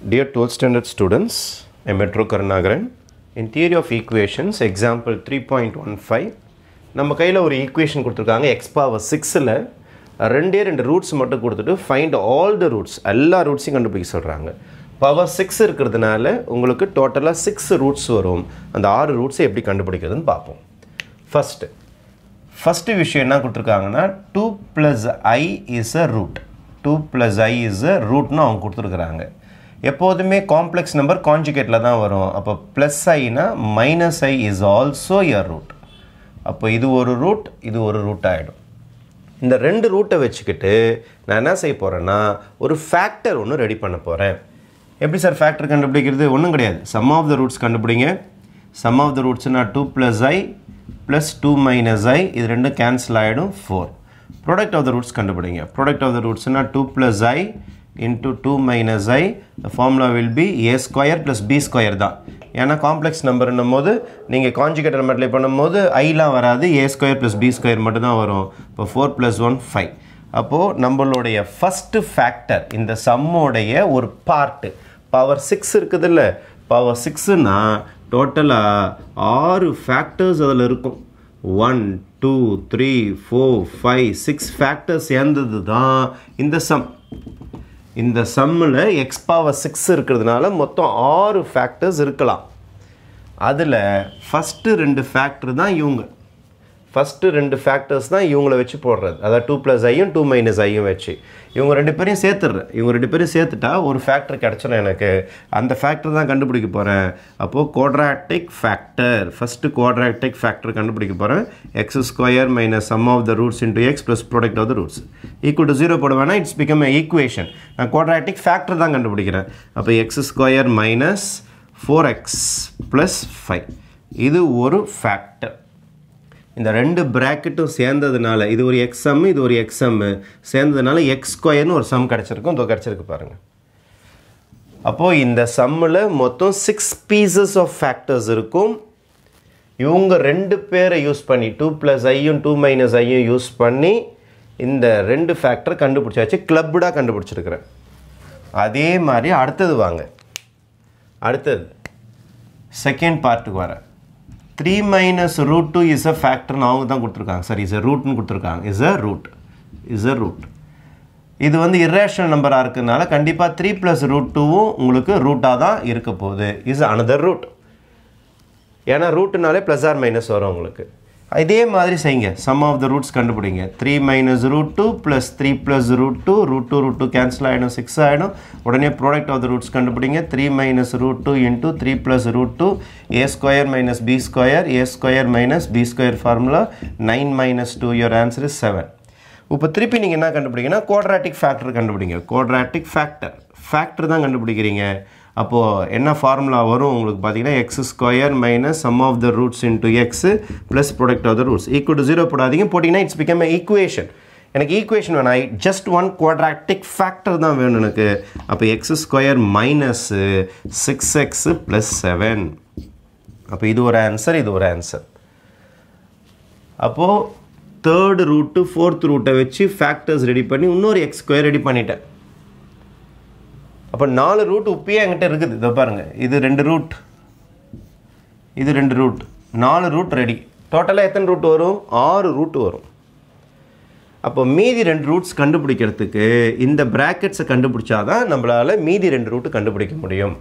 Dear 12th standard students, I am Metro Karnagaran. In theory of equations, example 3.15, நம்ம கையில் ஒரு equation கொடுத்துருக்காங்க. X power சிக்ஸில் ரெண்டே ரெண்டு ரூட்ஸ் மட்டும் கொடுத்துட்டு ஃபைண்ட் ஆல் த ரூட்ஸ் எல்லா ரூட்ஸையும் கண்டுபிடிக்க சொல்கிறாங்க பவர் சிக்ஸ் இருக்கிறதுனால உங்களுக்கு டோட்டலாக சிக்ஸ் ரூட்ஸ் வரும். அந்த ஆறு ரூட்ஸை எப்படி கண்டுபிடிக்கிறதுன்னு பார்ப்போம். ஃபஸ்ட்டு ஃபஸ்ட்டு விஷயம் என்ன கொடுத்துருக்காங்கன்னா two plus i is a root two plus i is a ரூட்னு அவங்க கொடுத்துருக்குறாங்க. எப்போதுமே காம்ப்ளெக்ஸ் நம்பர் கான்ஜுகேட்டில் தான் வரும். அப்போ ப்ளஸ் ஐனா minus i is also your root அப்போ இது ஒரு ரூட் இது ஒரு ரூட் ஆகிடும் இந்த ரெண்டு ரூட்டை வச்சுக்கிட்டு நான் என்ன செய்ய போகிறேன்னா ஒரு ஃபேக்டர் ஒன்று ரெடி பண்ண போகிறேன் எப்படி சார் ஃபேக்டர் கண்டுபிடிக்கிறது? ஒன்றும் கிடையாது. சம் ஆஃப் த ரூட்ஸ் கண்டுபிடிங்க. Sum of the ரூட்ஸ்னா two plus i plus two minus i இது ரெண்டும் கேன்சல் ஆகிடும் four product of the roots கண்டுபிடிங்க. Product of the ரூட்ஸ்னா two plus i into two minus i the formula will be a square plus b square தான். ஏன்னா complex நம்பர்னும் போது நீங்கள் கான்ஜுகேட்டர் மெட்ரில் பண்ணும்போது ஐலாம் வராது a square plus b square மட்டும் தான் வரும். இப்போ ஃபோர் ப்ளஸ் ஒன் ஃபைவ் அப்போது நம்மளுடைய ஃபஸ்ட்டு ஃபேக்டர் இந்த சம்மோடைய ஒரு பார்ட்டு பவர் சிக்ஸ் இருக்குதுல்ல? பவர் சிக்ஸுனா டோட்டலாக ஆறு ஃபேக்டர்ஸ் அதில் இருக்கும். One two three four five six factors சேர்ந்தது தான் இந்த சம் இந்த சம்மில் எக்ஸ் பவர் சிக்ஸ் இருக்கிறதுனால மொத்தம் ஆறு ஃபேக்டர்ஸ் இருக்கலாம். அதில் ஃபஸ்ட்டு ரெண்டு ஃபேக்டர் தான் இவங்க. ஃபஸ்ட்டு ரெண்டு ஃபேக்டர்ஸ் தான் இவங்கள வச்சு போடுறது. அதாவது டூ ப்ளஸ் ஐயும் டூ மைனஸ் ஐயும் வச்சு. இவங்க ரெண்டு பேரையும் சேர்த்துடுறேன். இவங்க ரெண்டு பேரும் சேர்த்துட்டா ஒரு ஃபேக்டர் கிடச்சிடும் எனக்கு. அந்த ஃபேக்டர் தான் கண்டுபிடிக்க போகிறேன் அப்போது quadratic factor first quadratic factor கண்டுபிடிக்க போகிறேன் x square minus sum of the roots into x plus product of the roots equal to zero போடுவேன்னா it's become a equation நான் குவாட்ராட்டிக் ஃபேக்டர் தான் கண்டுபிடிக்கிறேன். அப்போ x square minus four x plus five இது ஒரு factor இந்த ரெண்டு ப்ராக்கெட்டும் சேர்ந்ததுனால இது ஒரு எக்ஸம் இது ஒரு எக்ஸம் சேர்ந்ததுனால எக்ஸ் ஸ்கொயர்னு ஒரு சம் கிடச்சிருக்கும். இதோ கிடச்சிருக்கு பாருங்கள் அப்போது இந்த சம்மில் மொத்தம் சிக்ஸ் பீசஸ் ஆஃப் ஃபேக்டர்ஸ் இருக்கும். இவங்க ரெண்டு பேரை யூஸ் பண்ணி டூ ப்ளஸ் ஐயும் டூ மைனஸ் ஐயும் யூஸ் பண்ணி இந்த ரெண்டு ஃபேக்டர் கண்டுபிடிச்சாச்சு. கிளப்டாக கண்டுபிடிச்சிருக்கிறேன். அதே மாதிரி அடுத்தது வாங்க. அடுத்தது. செகண்ட் பார்ட்டுக்கு வரேன் three minus root two is a ஃபேக்டர்னு அவங்க தான் கொடுத்துருக்காங்க. சார் இஸ் அ ரூட்னு கொடுத்துருக்காங்க. Is a root is a root இது வந்து இரேஷனல் நம்பராக இருக்கிறதுனால கண்டிப்பாக த்ரீ ப்ளஸ் ரூட் டூவும் உங்களுக்கு ரூட்டாக தான் இருக்க போகுது. இஸ் அனதர் ரூட் ஏன்னா ரூட்டுனாலே ப்ளஸ் ஆர் மைனஸ் வரும் உங்களுக்கு. இதே மாதிரி செய்யுங்க. சம் ஆஃப் த ரூட்ஸ் கண்டுபிடிங்க. Three minus root two plus three plus root two root two root two cancel ஆகிடும் சிக்ஸ் ஆகிடும் உடனே ப்ராடக்ட் ஆஃப் த ரூட்ஸ் கண்டுபிடிங்க. Three minus root two into three plus root two a square minus b square a square minus b square formula nine minus two your answer is seven இப்போ திருப்பி நீங்கள் என்ன கண்டுபிடிங்கன்னா quadratic factor கண்டுபிடிங்க. Quadratic factor factor தான் கண்டுபிடிக்கிறீங்க. அப்போது என்ன ஃபார்முலா வரும் உங்களுக்கு பார்த்தீங்கன்னா x square minus sum of the roots into x plus product of the roots equal to zero போடாதீங்க. போட்டிங்கன்னா இட்ஸ் பிகம் ஈக்குவேஷன் எனக்கு ஈக்குவேஷன் வேணாம். ஜஸ்ட் ஒன் குவாட்ராக்டிக் ஃபேக்டர் தான் வேணும் எனக்கு. அப்போ x square minus six x plus seven அப்போ இது ஒரு ஆன்சர் இது ஒரு ஆன்சர் அப்போது தேர்டு ரூட்டு ஃபோர்த் ரூட்டை வச்சு ஃபேக்டர்ஸ் ரெடி பண்ணி இன்னொரு எக்ஸ் ஸ்கொயர் ரெடி பண்ணிட்டேன். அப்போ நாலு ரூட் உப்பியே என்கிட்ட இருக்குது. இதை பாருங்கள் இது ரெண்டு ரூட் இது ரெண்டு ரூட் நாலு ரூட் ரெடி டோட்டலாக எத்தனை ரூட் வரும்? ஆறு ரூட் வரும். அப்போ மீதி ரெண்டு ரூட்ஸ் கண்டுபிடிக்கிறதுக்கு இந்த ப்ராக்கெட்ஸை கண்டுபிடிச்சா தான் நம்மளால் மீதி ரெண்டு ரூட்டு கண்டுபிடிக்க முடியும்.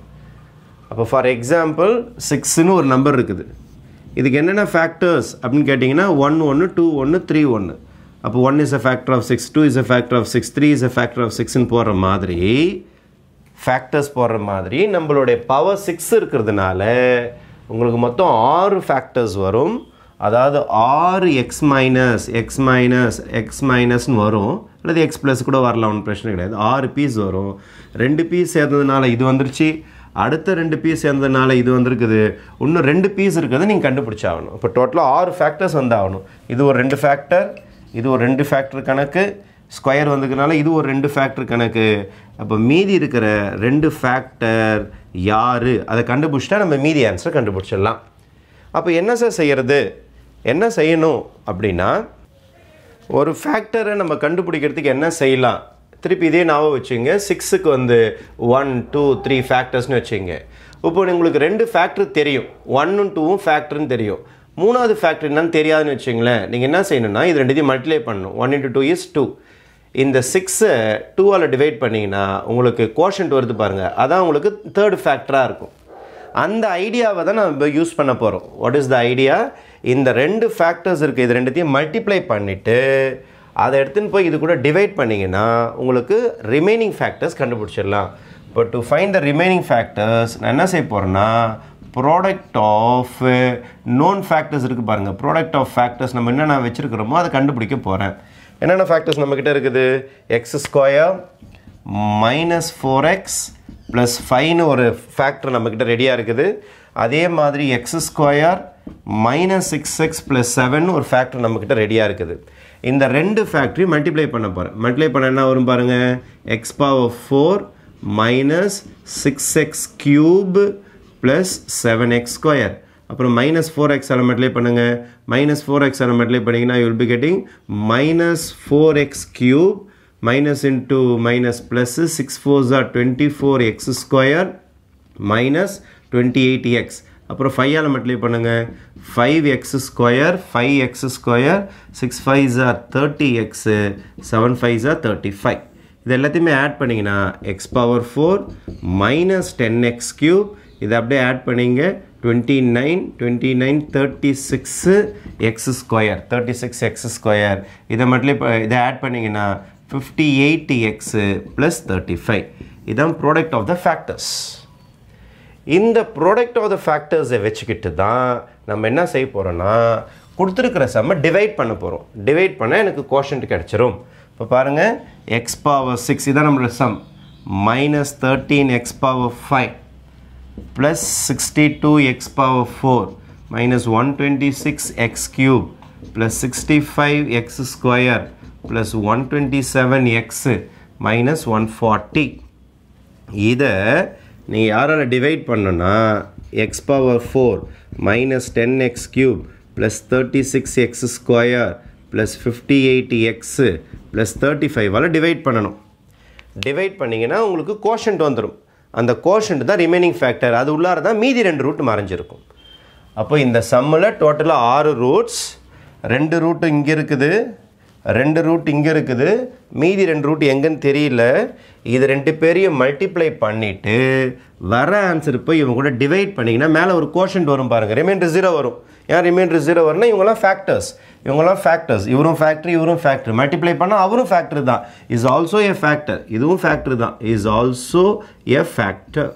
அப்போ ஃபார் எக்ஸாம்பிள் சிக்ஸ்னு ஒரு நம்பர் இருக்குது. இதுக்கு என்னென்ன ஃபேக்டர்ஸ் அப்படின்னு கேட்டிங்கன்னா ஒன் ஒன்று டூ ஒன்று த்ரீ ஒன்று அப்போ one is a factor of six two is a factor of six three is a factor of சிக்ஸ்னு போடுற மாதிரி ஃபேக்டர்ஸ் போடுற மாதிரி நம்மளுடைய பவர் சிக்ஸ் இருக்கிறதுனால உங்களுக்கு மொத்தம் ஆறு ஃபேக்டர்ஸ் வரும். அதாவது ஆறு x minus x minus x மைனஸ்னு வரும். அல்லது எக்ஸ் ப்ளஸ் கூட வரலாம் ஒன்றும் பிரச்சனை கிடையாது. ஆறு பீஸ் வரும். ரெண்டு பீஸ் சேர்ந்ததுனால இது வந்துருச்சு. அடுத்த ரெண்டு பீஸ் சேர்ந்ததுனால இது வந்திருக்குது. இன்னும் ரெண்டு பீஸ் இருக்கிறது நீங்கள் கண்டுபிடிச்சாகணும். இப்போ டோட்டலாக ஆறு ஃபேக்டர்ஸ் வந்தாகணும். இது ஒரு ரெண்டு ஃபேக்டர் இது ஒரு ரெண்டு ஃபேக்டர் கணக்கு. ஸ்கொயர் வந்ததுனால இது ஒரு ரெண்டு ஃபேக்டர் கணக்கு. அப்போ மீதி இருக்கிற ரெண்டு ஃபேக்டர் யார்? அதை கண்டுபிடிச்சிட்டா நம்ம மீதி ஆன்சரை கண்டுபிடிச்சிடலாம். அப்போ என்ன சார் செய்கிறது என்ன செய்யணும் அப்படின்னா ஒரு ஃபேக்டரை நம்ம கண்டுபிடிக்கிறதுக்கு என்ன செய்யலாம்? திருப்பி இதே ஞாபகம் வச்சுங்க. சிக்ஸுக்கு வந்து ஒன் டூ த்ரீ ஃபேக்டர்ஸ்னு வச்சுங்க. இப்போ உங்களுக்கு ரெண்டு ஃபேக்டர் தெரியும். ஒன்னும் டூவும் ஃபேக்டர்னு தெரியும். மூணாவது ஃபேக்டர் என்னன்னு தெரியாதுன்னு வச்சுங்களேன். நீங்கள் என்ன செய்யணும்னா இது ரெண்டுத்தையும் மல்டிப்ளை பண்ணணும். One into two is two இந்த சிக்ஸை டூவால் டிவைட் பண்ணிங்கன்னா உங்களுக்கு கோஷன்ட் வருது பாருங்கள் அதான் உங்களுக்கு தேர்ட் ஃபேக்டராக இருக்கும். அந்த ஐடியாவை தான் நம்ம யூஸ் பண்ண போகிறோம் வாட் இஸ் த ஐடியா இந்த ரெண்டு ஃபேக்டர்ஸ் இருக்குது இது ரெண்டுத்தையும் மல்டிப்ளை பண்ணிவிட்டு அதை எடுத்துன்னு போய் இது கூட டிவைட் பண்ணிங்கன்னா உங்களுக்கு ரிமைனிங் ஃபேக்டர்ஸ் கண்டுபிடிச்சிடலாம். இப்போ to find the remaining factors நான் என்ன செய்ய போகிறேன்னா ப்ராடக்ட் ஆஃப் நோன் ஃபேக்டர்ஸ் இருக்குது பாருங்கள் ப்ராடக்ட் ஆஃப் ஃபேக்டர்ஸ் நம்ம என்னென்ன வச்சுருக்கிறோமோ அதை கண்டுபிடிக்க போகிறேன் என்னென்ன ஃபேக்டர்ஸ் நம்மக்கிட்ட இருக்குது? X square minus four x plus ஃபைவ்னு ஒரு ஃபேக்டர் நம்மக்கிட்ட ரெடியாக இருக்குது. அதே மாதிரி x square minus six x plus seven ஒரு ஃபேக்டர் நம்மக்கிட்ட ரெடியாக இருக்குது. இந்த ரெண்டு ஃபேக்டரி மல்டிப்ளை பண்ண போகிறேன் மல்டிப்ளை பண்ண என்ன வரும் பாருங்கள் x power four minus six x cube plus seven x square அப்புறம் மைனஸ் ஃபோர் எக்ஸ் ஆல் பண்ணுங்கள் மைனஸ் ஃபோர் எக்ஸ் ஆல் பண்ணிங்கன்னா you will be getting minus four x cube minus into minus plus six four jar twenty four x square minus twenty eight x அப்புறம் five multiply பண்ணுங்கள் five x square five x square six five jar thirty x seven five jar thirty five இது எல்லாத்தையுமே add பண்ணிங்கன்னா x power four minus ten x cube இதை அப்படியே add பண்ணிங்க. Twenty nine twenty nine thirty six x square thirty six x square இதை மட்டும் இதை add பண்ணிங்கன்னா fifty eight x plus thirty five இதுதான் ப்ராடக்ட் ஆஃப் த ஃபேக்டர்ஸ் இந்த product of the ஃபேக்டர்ஸை வச்சுக்கிட்டு தான் நம்ம என்ன செய்ய போகிறோன்னா கொடுத்துருக்கிற செம்ம டிவைட் பண்ண போகிறோம் டிவைட் பண்ணால் எனக்கு கோஷன்ட் கிடச்சிரும். இப்போ பாருங்கள் எக்ஸ் பவர் சிக்ஸ் இதான் நம்மளோட sum minus thirteen x power five plus sixty two x power four minus one twenty six x cube plus sixty five x square plus one twenty seven minus one forty இதை நீ யாரால் divide பண்ணுன்னா x power four minus ten x cube plus thirty six x square plus fifty eight x plus thirty ஃபைவால் divide பண்ணணும். Divide பண்ணிங்கன்னா உங்களுக்கு quotient வந்துடும் அந்த quotient தான் ரிமைனிங் ஃபேக்டர் அது உள்ளார தான் மீதி ரெண்டு ரூட் மறைஞ்சிருக்கும். அப்போ இந்த சம்மில் டோட்டலாக ஆறு ரூட்ஸ் ரெண்டு ரூட்டு இங்கே இருக்குது ரெண்டு ரூட் இங்கே இருக்குது. மீதி ரெண்டு ரூட் எங்கன்னு தெரியல. இது ரெண்டு பேரையும் மல்டிப்ளை பண்ணிவிட்டு வர ஆன்சர் போய் இவங்க கூட டிவைட் பண்ணிங்கன்னா மேலே ஒரு கோஷன்ட் வரும் பாருங்கள் ரிமைண்டர் ஜீரோ வரும். ஏன் ரிமைண்டர் ஜீரோ வரணும் இவங்கெல்லாம் ஃபேக்டர்ஸ் இவங்கெல்லாம் ஃபேக்டர்ஸ் இவரும் ஃபேக்டர் இவரும் ஃபேக்டர் மல்டிப்ளை பண்ணால் அவரும் ஃபேக்டர் தான். இஸ் ஆல்சோ எ ஃபேக்டர் இதுவும் ஃபேக்டர் தான். Is also a factor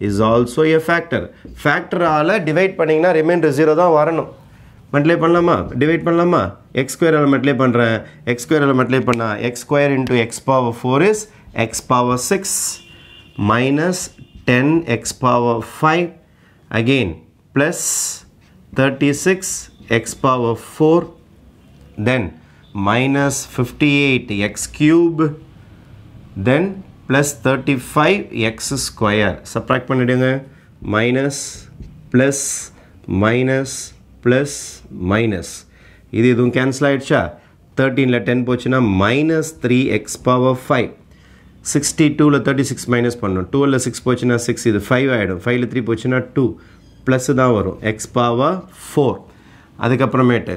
is also a factor ஃபேக்டரால் divide பண்ணிங்கன்னா ரிமைண்டர் ஜீரோ தான் வரணும். மல்டிப்ளை பண்ணலாமா? டிவைட் பண்ணலாமா? எக்ஸ் ஸ்கொயரால் மல்டிப்ளை பண்ணுறேன் எக்ஸ் ஸ்கொயரால் மல்டிப்ளை பண்ணால் x square into x power four is x power six minus ten x power five again plus thirty six x power four then minus x eight then plus then plus thirty five பண்ணிடுங்க. Square plus பண்ணிவிடுங்க minus plus minus plus minus இது இதுவும் cancel ஆகிடுச்சா தேர்ட்டீனில் ten போச்சுன்னா minus three x power five sixty டூவில் thirty six minus பண்ணணும் டூவில் சிக்ஸ் போச்சுன்னா சிக்ஸ் இது ஃபைவ் ஆகிடும் ஃபைவ்ல த்ரீ போச்சுன்னா டூ ப்ளஸ் தான் வரும். எக்ஸ் பவர் ஃபோர் அதுக்கப்புறமேட்டு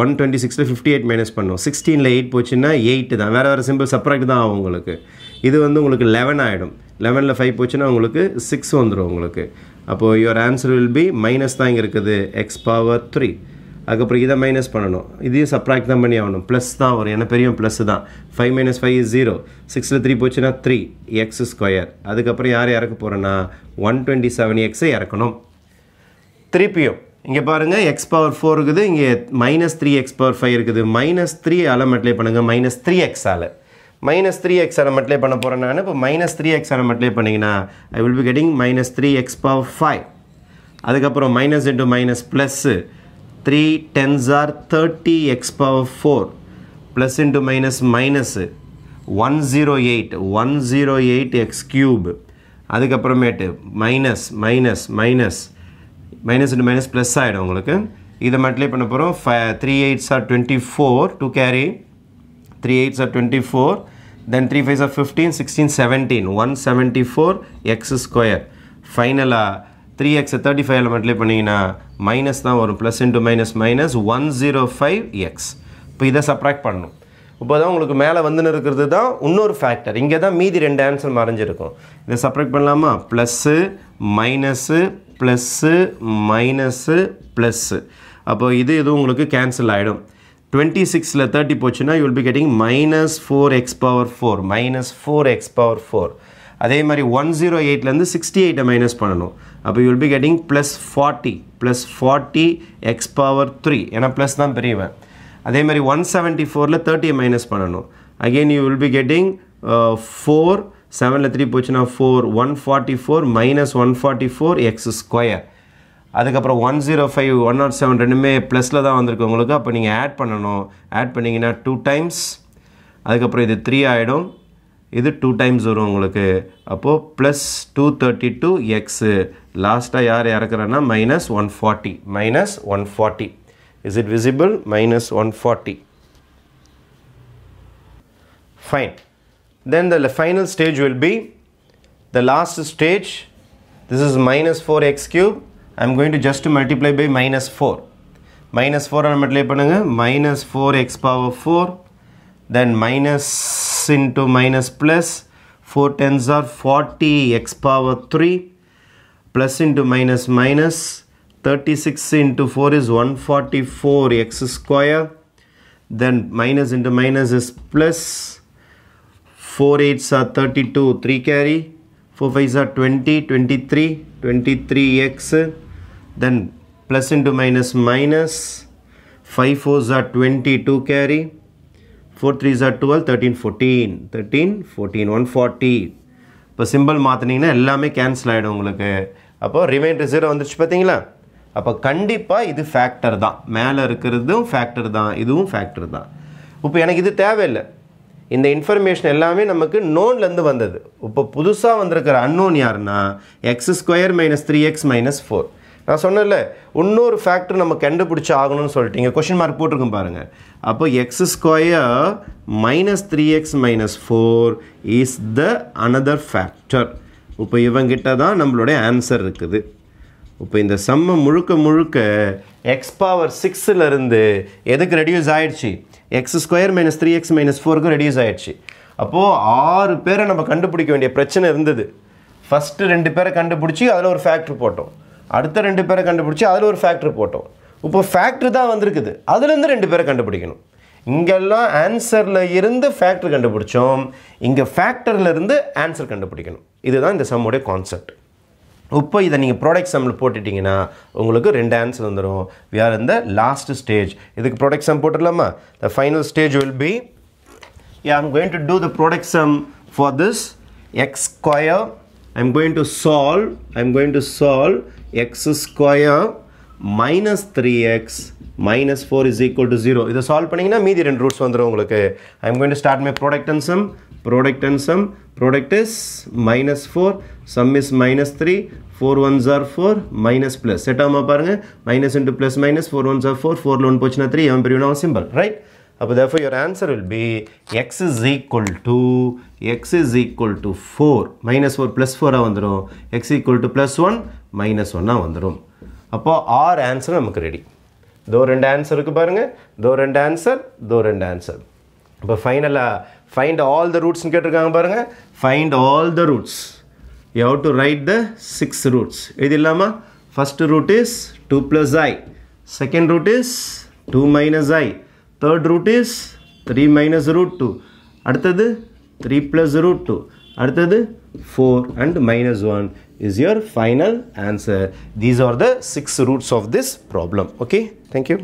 ஒன் டுவெண்ட்டி சிக்ஸில் ஃபிஃப்டி எயிட் மைனஸ் பண்ணும் சிக்ஸ்டீனில் எயிட் போச்சுன்னா எயிட்டு தான். வேறு வேறு சிம்பிள் சப்ராக்ட் தான் ஆகும் உங்களுக்கு. இது வந்து உங்களுக்கு லெவன் ஆகிடும் லெவனில் ஃபைவ் போச்சுன்னா உங்களுக்கு சிக்ஸ் வந்துடும் உங்களுக்கு. அப்போது your answer will be minus தான் இங்கே இருக்குது. எக்ஸ் பவர் த்ரீ அதுக்கப்புறம் இதை மைனஸ் பண்ணணும். இதையும் சப்ராக்ட் தான் பண்ணி ஆகணும். ப்ளஸ் தான் வரும். ஏன்னா பெரிய ப்ளஸ் தான். Five minus five is zero சிக்ஸில் த்ரீ போச்சுன்னா த்ரீ எக்ஸ் ஸ்கொயர் அதுக்கப்புறம் யார் இறக்க போகிறேன்னா ஒன் டுவெண்ட்டி செவன் எக்ஸை இறக்கணும். திருப்பியும். இங்கே பாருங்கள் எக்ஸ் பவர் ஃபோர் இருக்குது இங்கே minus three x power five இருக்குது. மைனஸ் த்ரீ ஆல் மல்டிப்ளை பண்ணுங்கள் மைனஸ் த்ரீ எக்ஸால் மைனஸ் த்ரீ எக்ஸ் ஆல் மல்டிப்ளை பண்ண போகிறேன் நான். இப்போ மைனஸ் த்ரீ எக்ஸ் ஆல் மல்டிப்ளை பண்ணிங்கன்னா I will be getting minus three x power five அதுக்கப்புறம் minus into minus plus three tens are thirty x power four plus into minus minus one zero eight one zero eight x cube அதுக்கப்புறமேட்டு minus minus minus minus into minus plus ஆகிடும் உங்களுக்கு. இதை multiply பண்ண போகிறோம் five three eights are twenty four two carry three eights are twenty four then three fives are fifteen sixteen seventeen one seventy four x square ஃபைனலாக three எக்ஸை thirty ஃபைவ்ல எலமெண்ட்லேயே பண்ணிங்கன்னா மைனஸ் தான் வரும். Plus into minus minus one zero five x இப்போ இதை subtract பண்ணணும். இப்போ தான் உங்களுக்கு மேலே வந்துன்னு இருக்கிறது தான் இன்னொரு ஃபேக்டர் இங்கே தான் மீதி ரெண்டு ஆன்சர் மறைஞ்சிருக்கும். இதை சப்ராக்ட் பண்ணலாமா? Plus minus plus minus plus. அப்போ இது எதுவும் உங்களுக்கு கேன்சல் ஆகிடும் டுவெண்ட்டி சிக்ஸில் தேர்ட்டி போச்சுன்னா you will be getting minus four x power four minus four x power four அதே மாதிரி ஒன் ஜீரோ எயிட்லேருந்து சிக்ஸ்டி எயிட்டை மைனஸ் பண்ணணும். அப்போ you will be getting plus forty plus forty x power three ஏன்னா plus தான் பெரியவன். அதே மாதிரி ஒன் செவன்ட்டி ஃபோரில் தேர்ட்டியை மைனஸ் பண்ணணும். Again you will be getting four செவனில் த்ரீ போச்சுன்னா four one forty four minus one forty four x square அதுக்கப்புறம் one zero five one naught seven ரெண்டுமே ப்ளஸில் தான் வந்திருக்கு உங்களுக்கு. அப்போ நீங்கள் ஆட் பண்ணணும். ஆட் பண்ணிங்கன்னா டூ டைம்ஸ் அதுக்கப்புறம் இது த்ரீ ஆகிடும் இது டூ டைம்ஸ் வரும் உங்களுக்கு. அப்போது plus two thirty two x லாஸ்ட்டாக யார் இறக்குறேன்னா minus one forty minus one forty is it visible minus one forty fine then the final stage will be the last stage this is minus 4x cube I'm going to just multiply by minus 4 minus 4 and multiply பண்ணுங்க minus 4x power 4 then minus into minus plus 4 tens are 40 x power 3 plus into minus minus 36 into 4 is 144 x square then minus into minus is plus 4 8s are 32 3 carry. 4 5s are 20 23 23x then plus into minus minus. 5 4s are 22 carry. 4 3s are 12 13 14 13 14 140 இப்போ simple மாற்றினீங்கன்னா எல்லாமே cancel ஆகிடும் உங்களுக்கு. அப்போ reminder zero வந்துருச்சு பார்த்தீங்களா? அப்போ கண்டிப்பாக இது ஃபேக்டர் தான். மேலே இருக்கிறதும் ஃபேக்டர் தான். இதுவும் ஃபேக்டர் தான். இப்போ எனக்கு இது தேவையில்லை. இந்த இன்ஃபர்மேஷன் எல்லாமே நமக்கு நோன்லேருந்து வந்தது. இப்போ புதுசாக வந்திருக்கிற அன்னோன் யாருன்னா x square minus three x minus four நான் சொன்னேன்ல இன்னொரு ஃபேக்டர் நம்ம கண்டுபிடிச்சி ஆகணும்னு சொல்லிட்டு இங்கே கொஷின் மார்க் போட்டிருக்கும் பாருங்கள் அப்போ x square minus three x minus four is the another factor இப்போ இவங்கிட்ட தான் நம்மளுடைய ஆன்சர் இருக்குது. இப்போ இந்த சம்ம முழுக்க முழுக்க எக்ஸ் பவர் சிக்ஸிலிருந்து எதுக்கு ரெடியூஸ் ஆயிடுச்சு? X square minus three x minus ஃபோருக்கு ரெடியூஸ் ஆயிடுச்சு. அப்போது ஆறு பேரை நம்ம கண்டுபிடிக்க வேண்டிய பிரச்சனை இருந்தது. ஃபஸ்ட்டு ரெண்டு பேரை கண்டுபிடிச்சி அதில் ஒரு ஃபேக்ட்ரி போட்டோம். அடுத்த ரெண்டு பேரை கண்டுபிடிச்சி அதில் ஒரு ஃபேக்ட்ரி போட்டோம். இப்போ ஃபேக்ட்ரி தான் வந்திருக்குது. அதுலேருந்து ரெண்டு பேரை கண்டுபிடிக்கணும். இங்கெல்லாம் ஆன்சரில் இருந்து ஃபேக்டர் கண்டுபிடிச்சோம். இங்கே ஃபேக்டரில் இருந்து ஆன்சர் கண்டுபிடிக்கணும். இதுதான் இந்த சம்முடைய கான்செப்ட் இப்போ இதை நீங்கள் ப்ராடக்ட் சம்மில் போட்டுட்டிங்கன்னா உங்களுக்கு ரெண்டு ஆன்சர் வந்துடும் வி ஆர் இந்த லாஸ்ட் ஸ்டேஜ் இதுக்கு product sum போட்டுடலாமா the final stage will be I am going to do the product sum for this x square I am going to solve I am going to solve x square minus three x minus four is equal to zero இதை solve பண்ணிங்கன்னா மீதி ரெண்டு roots வந்துடும் உங்களுக்கு I am going to start my product and sum product and sum product is minus four sum is minus three four ones are four minus plus set ஆகுமா பாருங்கள் minus into plus minus four ones are four four loan போச்சுன்னா three அவன் பிரிவினா simple right அப்போ therefore your answer will be x is equal to x is equal to four minus four plus ஃபோராக வந்துடும் x equal to plus one minus ஒன்னாக வந்துடும் அப்போது R answer நமக்கு ready தோ ரெண்டு ஆன்சருக்கு பாருங்கள் தோ ரெண்டு ஆன்சர் தோ ரெண்டு ஆன்சர் இப்போ ஃபைனலாக ஃபைண்ட் ஆல் த ரூட்ஸ்னு கேட்டிருக்காங்க பாருங்கள் find all the roots you have to write the six roots இது இல்லாமல் first root is two plus i second root is two minus i third root is three minus root two அடுத்தது three plus root two அடுத்தது four and minus one is your final answer these are the six roots of this problem okay thank you